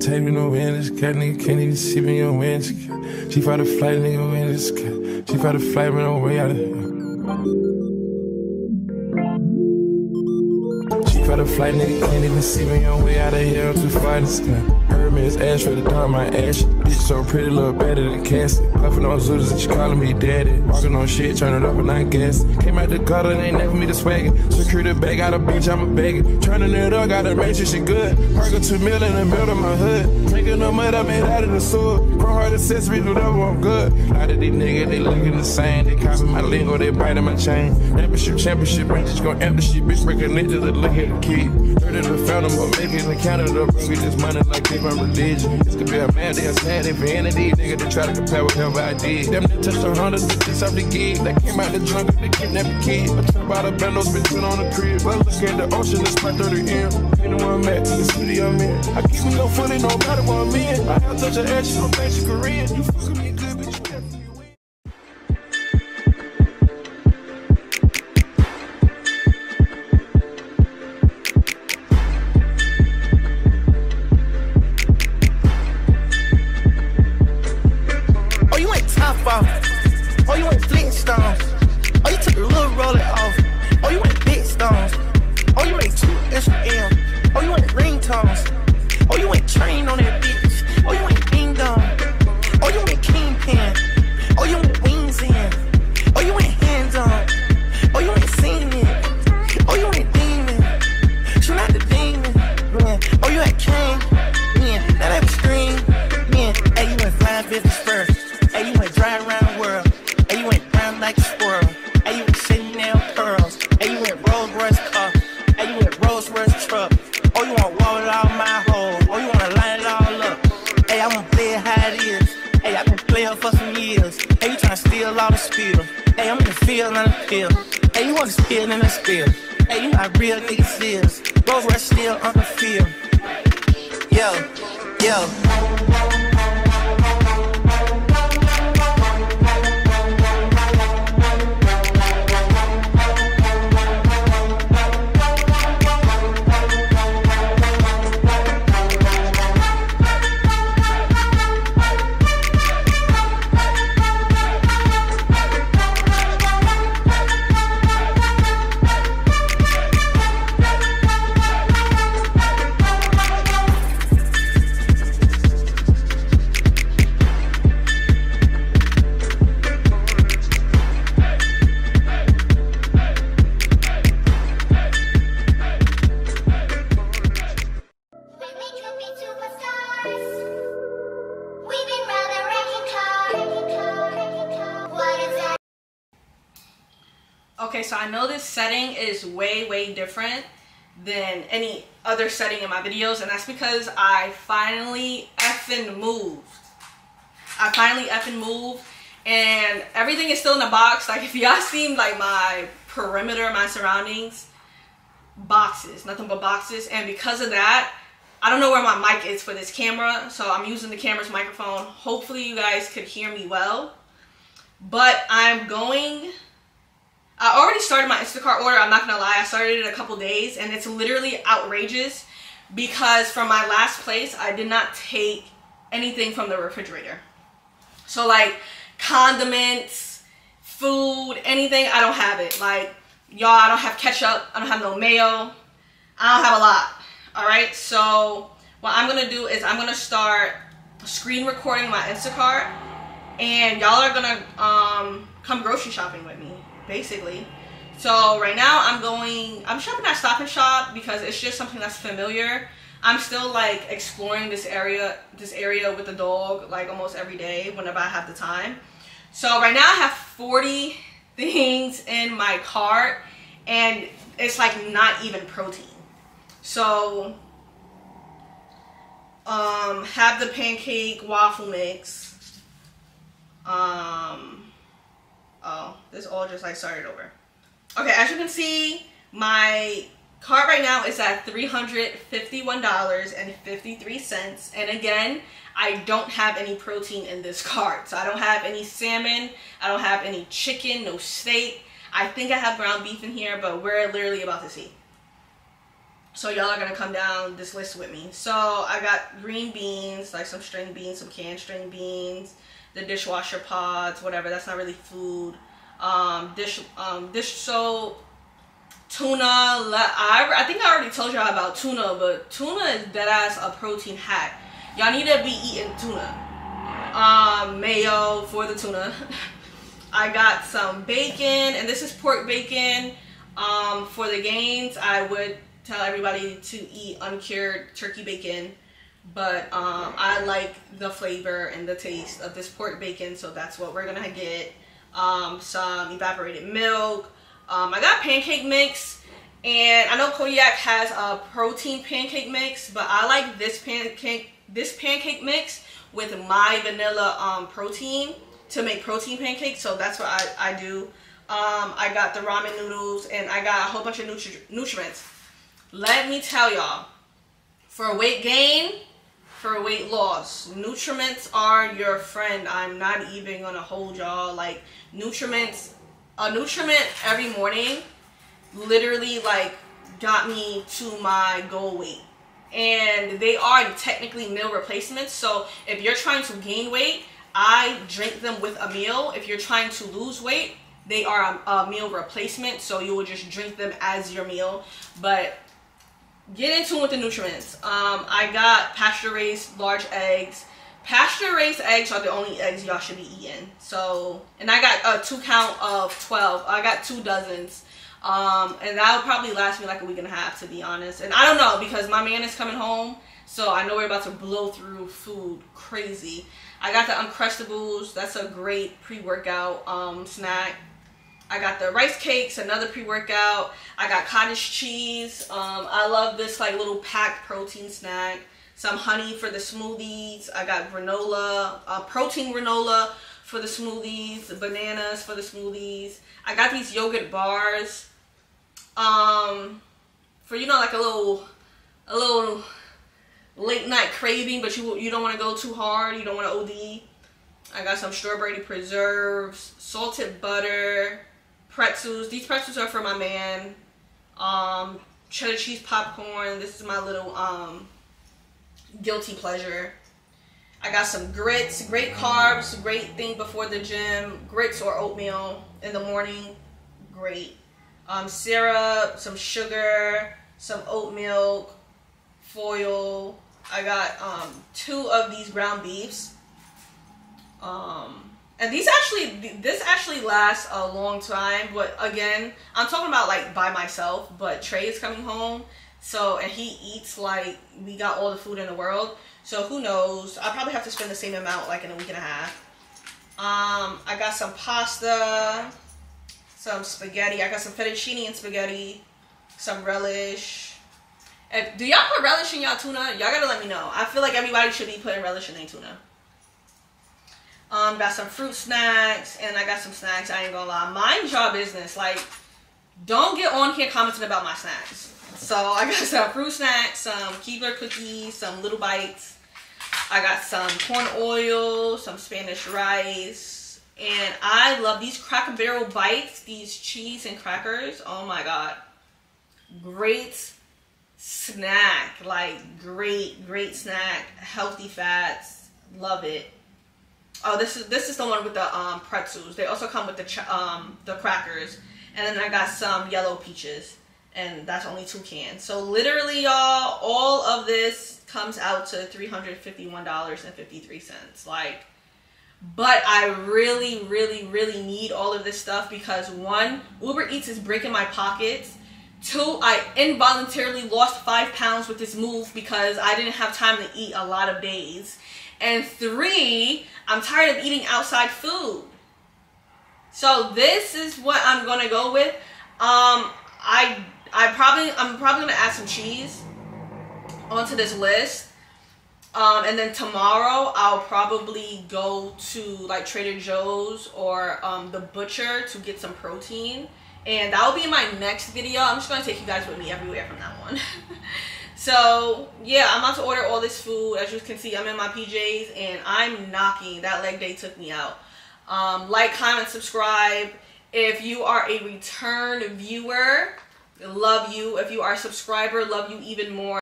take me no wind, this cat nigga can't even see me on wind. She fought a flight, nigga, win this. She fought a flight, man, on way out of here. Fought a flight, nigga, can't even see me on way out of here. I'm too far this cat. Hermes ash for the dark, my ash. Bitch so pretty, look better than Cassie. Puffin' on Zooters and she calling me daddy. Walking on shit, turn it up and I gas. Came out the gutter, they ain't never me the swagger. Secure the bag, out a bitch, I'm a bagger. Turning it up, gotta make she good. Park a two mil in the middle of my hood. Making no mud, I made out of the sword. Chrome heart accessories, whatever, I'm good. A lot of these niggas, they looking the same. They copy my lingo, they biting my chain. Championship, championship, ain't just gon' empty shit. Bitch, breaking niggas, look at key. Heard of the fountain, but making the Canada. Bring me this money like they my religion. This could be a man, they a sad vanity. Nigga, they try to compare whatever I did. Them they touched a hundred bitches off the gig. That came out the jungle, they kidnapped the kid. I trap out the bando, been put on the crib. But look at the ocean, it's my 30 M. You know I'm the city I'm in. I keep me no fully, no matter what I'm in. I have touch she don't think she Korean. You fucking me niggas is. Rolls Royce still on the field. Yo, yo. Okay, so I know this setting is way, way different than any other setting in my videos, and that's because I finally effing moved. I finally effing moved, and everything is still in the box. Like, if y'all seen, like, my perimeter, my surroundings, boxes, nothing but boxes, and because of that, I don't know where my mic is for this camera, so I'm using the camera's microphone. Hopefully you guys could hear me well. But I'm going I already started my Instacart order. I'm not gonna lie, I started it a couple days, and it's literally outrageous because from my last place, I did not take anything from the refrigerator. So like condiments, food, anything, I don't have it. Like y'all, I don't have ketchup. I don't have no mayo. I don't have a lot. All right. So what I'm gonna do is I'm gonna start screen recording my Instacart, and y'all are gonna um come grocery shopping with me, basically. So right now I'm going. I'm shopping at Stop and Shop because it's just something that's familiar. I'm still like exploring this area, this area with the dog, like almost every day whenever I have the time. So right now I have 40 things in my cart, and it's like not even protein. So um, have the pancake waffle mix. Um, oh, this all just like started over. Okay, as you can see, my cart right now is at $351.53. And again, I don't have any protein in this cart. So I don't have any salmon. I don't have any chicken, no steak. I think I have ground beef in here, but we're literally about to see. So y'all are gonna come down this list with me. So I got green beans, like some string beans, some canned string beans, the dishwasher pods, whatever. That's not really food. Um, dish, um, dish soap, tuna. I, I think I already told y'all about tuna, but tuna is dead ass a protein hack. Y'all need to be eating tuna. Um, mayo for the tuna. I got some bacon, and this is pork bacon. Um, for the gains, I would tell everybody to eat uncured turkey bacon, but um, I like the flavor and the taste of this pork bacon, so that's what we're gonna get. Um, some evaporated milk. Um, I got pancake mix, and I know Kodiak has a protein pancake mix, but I like this pancake this pancake mix with my vanilla um, protein to make protein pancakes. So that's what I, I do. Um, I got the ramen noodles and I got a whole bunch of nutri nutrients. Let me tell y'all, for weight gain, for weight loss, nutriments are your friend. I'm not even gonna hold y'all like nutriments. A nutriment every morning literally like got me to my goal weight and they are technically meal replacements. So if you're trying to gain weight, I drink them with a meal. If you're trying to lose weight, they are a, a meal replacement. So you will just drink them as your meal. But get into with the nutrients. Um, I got pasture raised large eggs. Pasture raised eggs are the only eggs y'all should be eating. So, and I got a two count of 12. I got two dozens. Um, and that'll probably last me like a week and a half, to be honest. And I don't know because my man is coming home, so I know we're about to blow through food crazy. I got the Uncrustables. That's a great pre-workout um, snack. I got the rice cakes, another pre-workout. I got cottage cheese. Um, I love this like little packed protein snack. Some honey for the smoothies. I got granola, uh, protein granola for the smoothies, bananas for the smoothies. I got these yogurt bars um for you know like a little a little late night craving but you you don't want to go too hard you don't want to OD I got some strawberry preserves salted butter pretzels. These pretzels are for my man. Um cheddar cheese popcorn. This is my little um guilty pleasure. I got some grits great carbs great thing before the gym. Grits or oatmeal in the morning. Great. Um, syrup, some sugar, some oat milk, foil. I got um, two of these ground beefs. Um, and these actually, this actually lasts a long time. But again, I'm talking about like by myself. But Trey is coming home, so and he eats like we got all the food in the world. So who knows? I probably have to spend the same amount like in a week and a half. Um, I got some pasta some spaghetti. I got some fettuccine and spaghetti, some relish. If, do y'all put relish in y'all tuna? Y'all gotta let me know. I feel like everybody should be putting relish in their tuna. Um, got some fruit snacks, and I got some snacks. I ain't gonna lie. Mind your business. Like, don't get on here commenting about my snacks. So I got some fruit snacks, some Keebler cookies, some little bites. I got some corn oil, some Spanish rice, and I love these Cracker Barrel bites, these cheese and crackers. Oh my god. Great snack. Like great, great snack. Healthy fats. Love it. Oh, this is this is the one with the um, pretzels. They also come with the um, the crackers. And then I got some yellow peaches. And that's only two cans. So literally, y'all, all of this comes out to $351.53. Like, but I really, really, really need all of this stuff because one, Uber Eats is breaking my pockets. Two, I involuntarily lost five pounds with this move because I didn't have time to eat a lot of days. And three, I'm tired of eating outside food. So this is what I'm gonna go with. Um, I I probably I'm probably gonna add some cheese onto this list um, and then tomorrow I'll probably go to like Trader Joe's or um, the butcher to get some protein. And that will be my next video. I'm just to take you guys with me everywhere from that one. so yeah, I'm about to order all this food. As you can see, I'm in my PJs and I'm knocking. That leg day took me out. Um, like, comment, subscribe. If you are a return viewer, love you. If you are a subscriber, love you even more.